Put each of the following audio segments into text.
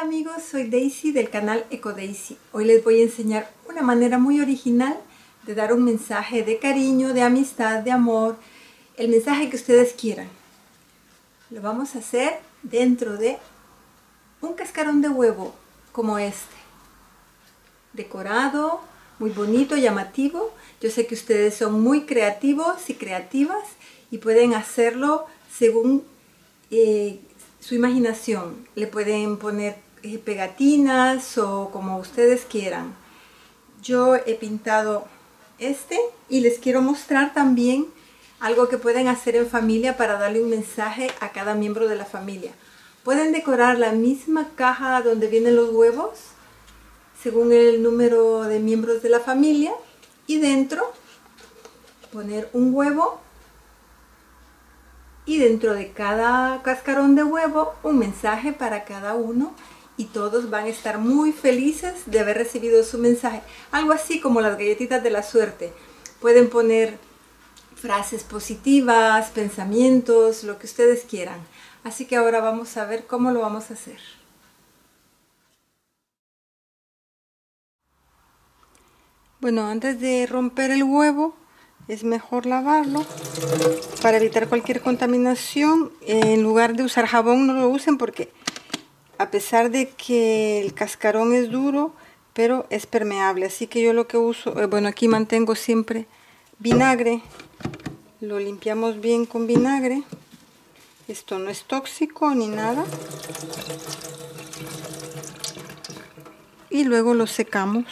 amigos, soy Daisy del canal Eco Daisy. Hoy les voy a enseñar una manera muy original de dar un mensaje de cariño, de amistad, de amor, el mensaje que ustedes quieran. Lo vamos a hacer dentro de un cascarón de huevo como este. Decorado, muy bonito, llamativo. Yo sé que ustedes son muy creativos y creativas y pueden hacerlo según eh, su imaginación. Le pueden poner eh, pegatinas o como ustedes quieran. Yo he pintado este y les quiero mostrar también algo que pueden hacer en familia para darle un mensaje a cada miembro de la familia. Pueden decorar la misma caja donde vienen los huevos según el número de miembros de la familia y dentro poner un huevo y dentro de cada cascarón de huevo un mensaje para cada uno y todos van a estar muy felices de haber recibido su mensaje. Algo así como las galletitas de la suerte. Pueden poner frases positivas, pensamientos, lo que ustedes quieran. Así que ahora vamos a ver cómo lo vamos a hacer. Bueno, antes de romper el huevo, es mejor lavarlo para evitar cualquier contaminación. En lugar de usar jabón no lo usen porque a pesar de que el cascarón es duro, pero es permeable. Así que yo lo que uso, eh, bueno aquí mantengo siempre vinagre. Lo limpiamos bien con vinagre. Esto no es tóxico ni nada. Y luego lo secamos.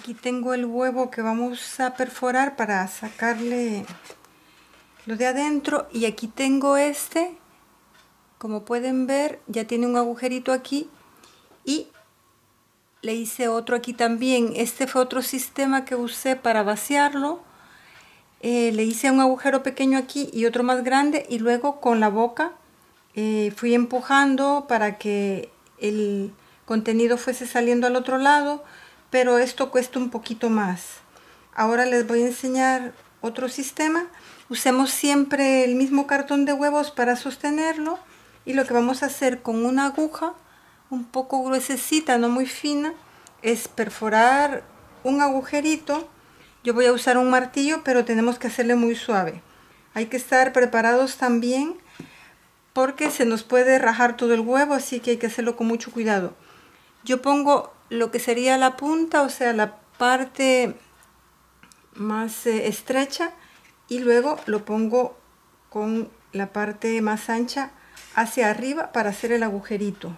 Aquí tengo el huevo que vamos a perforar para sacarle lo de adentro. Y aquí tengo este. Como pueden ver ya tiene un agujerito aquí. Y le hice otro aquí también. Este fue otro sistema que usé para vaciarlo. Eh, le hice un agujero pequeño aquí y otro más grande. Y luego con la boca eh, fui empujando para que el contenido fuese saliendo al otro lado pero esto cuesta un poquito más. Ahora les voy a enseñar otro sistema. Usemos siempre el mismo cartón de huevos para sostenerlo y lo que vamos a hacer con una aguja un poco gruesecita, no muy fina, es perforar un agujerito. Yo voy a usar un martillo, pero tenemos que hacerle muy suave. Hay que estar preparados también porque se nos puede rajar todo el huevo, así que hay que hacerlo con mucho cuidado. Yo pongo lo que sería la punta, o sea, la parte más eh, estrecha y luego lo pongo con la parte más ancha hacia arriba para hacer el agujerito.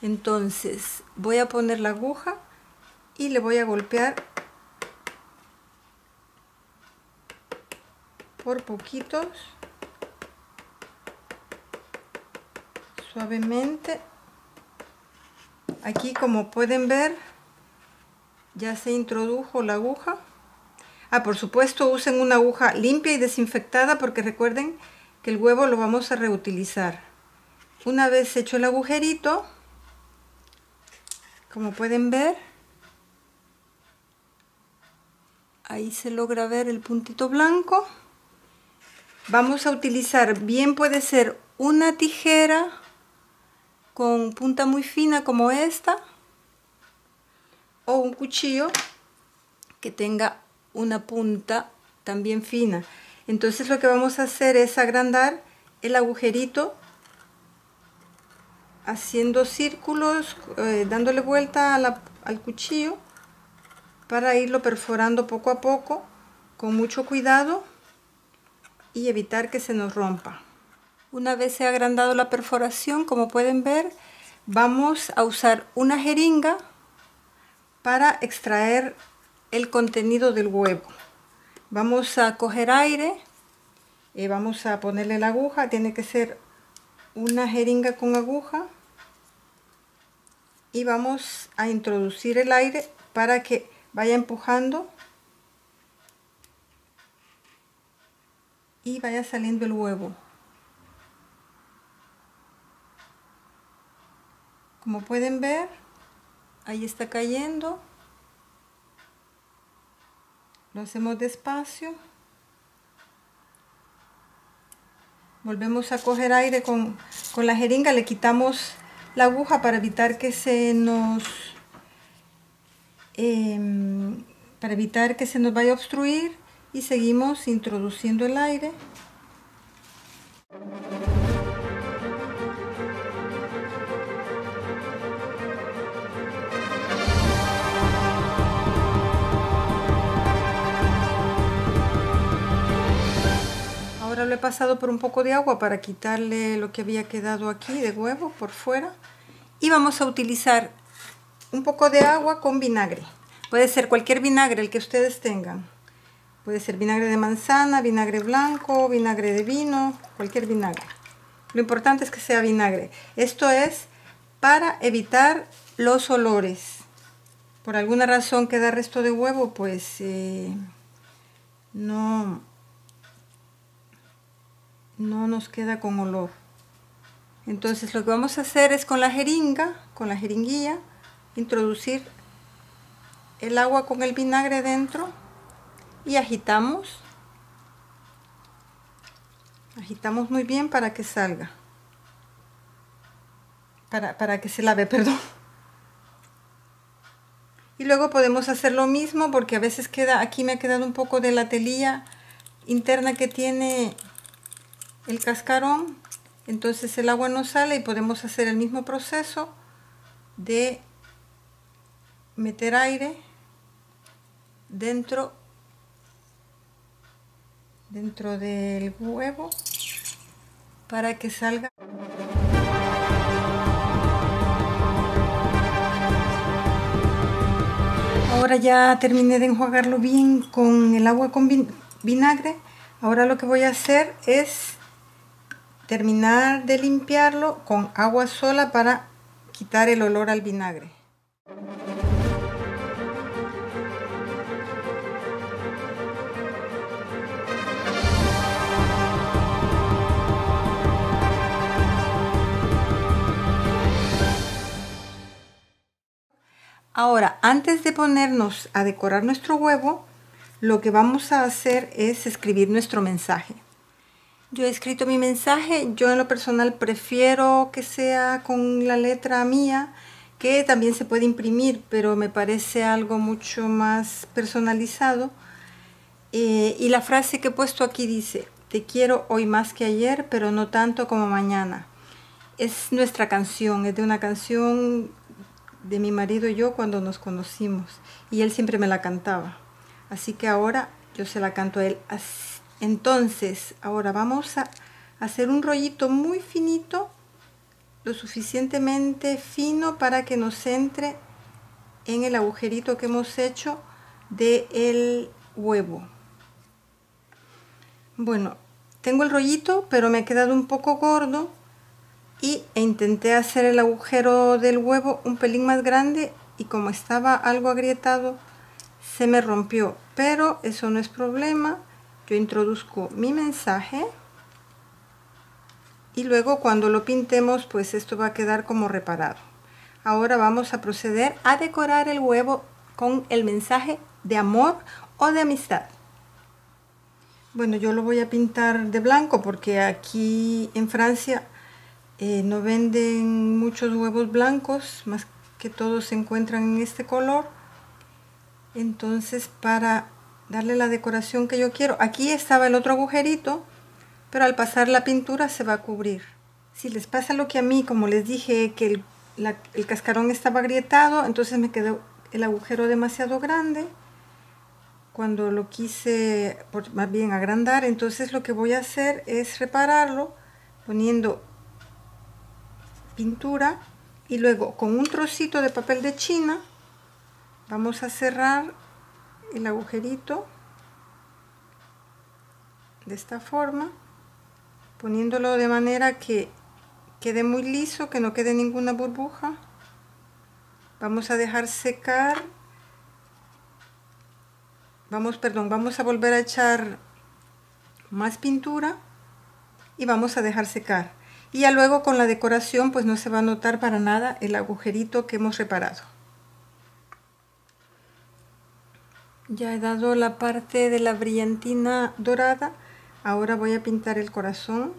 Entonces voy a poner la aguja y le voy a golpear por poquitos suavemente aquí como pueden ver ya se introdujo la aguja. Ah por supuesto usen una aguja limpia y desinfectada porque recuerden que el huevo lo vamos a reutilizar. Una vez hecho el agujerito como pueden ver ahí se logra ver el puntito blanco. Vamos a utilizar bien puede ser una tijera con punta muy fina como esta o un cuchillo que tenga una punta también fina. Entonces lo que vamos a hacer es agrandar el agujerito haciendo círculos eh, dándole vuelta al cuchillo para irlo perforando poco a poco con mucho cuidado y evitar que se nos rompa una vez se ha agrandado la perforación, como pueden ver, vamos a usar una jeringa para extraer el contenido del huevo. Vamos a coger aire, y vamos a ponerle la aguja, tiene que ser una jeringa con aguja y vamos a introducir el aire para que vaya empujando y vaya saliendo el huevo. Como pueden ver, ahí está cayendo. Lo hacemos despacio. Volvemos a coger aire con, con la jeringa, le quitamos la aguja para evitar que se nos em, para evitar que se nos vaya a obstruir y seguimos introduciendo el aire pasado por un poco de agua para quitarle lo que había quedado aquí de huevo por fuera. Y vamos a utilizar un poco de agua con vinagre. Puede ser cualquier vinagre, el que ustedes tengan. Puede ser vinagre de manzana, vinagre blanco, vinagre de vino, cualquier vinagre. Lo importante es que sea vinagre. Esto es para evitar los olores. Por alguna razón queda resto de huevo, pues eh, no, no nos queda con olor. Entonces lo que vamos a hacer es con la jeringa, con la jeringuilla, introducir el agua con el vinagre dentro y agitamos. Agitamos muy bien para que salga. Para, para que se lave, perdón. Y luego podemos hacer lo mismo porque a veces queda, aquí me ha quedado un poco de la telilla interna que tiene el cascarón, entonces el agua no sale y podemos hacer el mismo proceso de meter aire dentro dentro del huevo para que salga. Ahora ya terminé de enjuagarlo bien con el agua con vinagre. Ahora lo que voy a hacer es Terminar de limpiarlo con agua sola para quitar el olor al vinagre. Ahora, antes de ponernos a decorar nuestro huevo, lo que vamos a hacer es escribir nuestro mensaje. Yo he escrito mi mensaje, yo en lo personal prefiero que sea con la letra mía, que también se puede imprimir, pero me parece algo mucho más personalizado. Eh, y la frase que he puesto aquí dice, te quiero hoy más que ayer, pero no tanto como mañana. Es nuestra canción, es de una canción de mi marido y yo cuando nos conocimos. Y él siempre me la cantaba. Así que ahora yo se la canto a él. Así entonces, ahora vamos a hacer un rollito muy finito, lo suficientemente fino para que nos entre en el agujerito que hemos hecho del huevo. Bueno, tengo el rollito, pero me ha quedado un poco gordo y intenté hacer el agujero del huevo un pelín más grande y como estaba algo agrietado, se me rompió. Pero eso no es problema yo introduzco mi mensaje y luego cuando lo pintemos pues esto va a quedar como reparado. Ahora vamos a proceder a decorar el huevo con el mensaje de amor o de amistad. Bueno yo lo voy a pintar de blanco porque aquí en Francia eh, no venden muchos huevos blancos más que todos se encuentran en este color. Entonces para darle la decoración que yo quiero. Aquí estaba el otro agujerito, pero al pasar la pintura se va a cubrir. Si les pasa lo que a mí, como les dije, que el, el cascarón estaba agrietado, entonces me quedó el agujero demasiado grande. Cuando lo quise, más bien agrandar, entonces lo que voy a hacer es repararlo poniendo pintura y luego con un trocito de papel de china vamos a cerrar el agujerito de esta forma poniéndolo de manera que quede muy liso que no quede ninguna burbuja. Vamos a dejar secar. Vamos perdón vamos a volver a echar más pintura y vamos a dejar secar. Y ya luego con la decoración pues no se va a notar para nada el agujerito que hemos reparado Ya he dado la parte de la brillantina dorada. Ahora voy a pintar el corazón.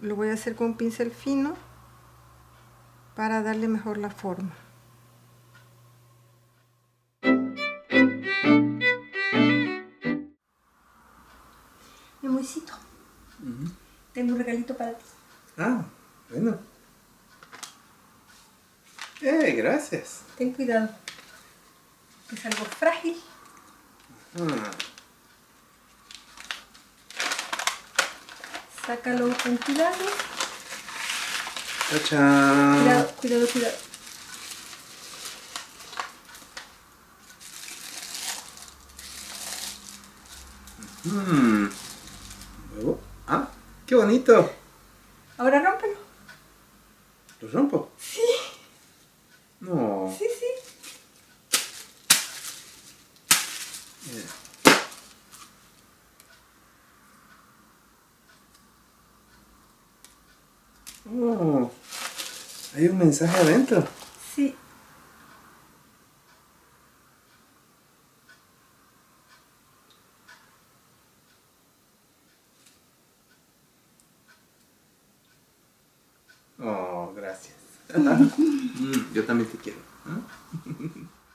lo voy a hacer con un pincel fino para darle mejor la forma. Mi tengo un regalito para ti. Ah, bueno. Eh, gracias. Ten cuidado. Es algo frágil. Ah. Sácalo con cuidado. ¡Tachán! Cuidado, cuidado, cuidado. Mmm. Ah, qué bonito. Ahora rómpelo. ¿Lo rompo? Sí. No. Sí, sí. Oh, hay un mensaje adentro. Sí. Oh, gracias. Mm, yo también te quiero.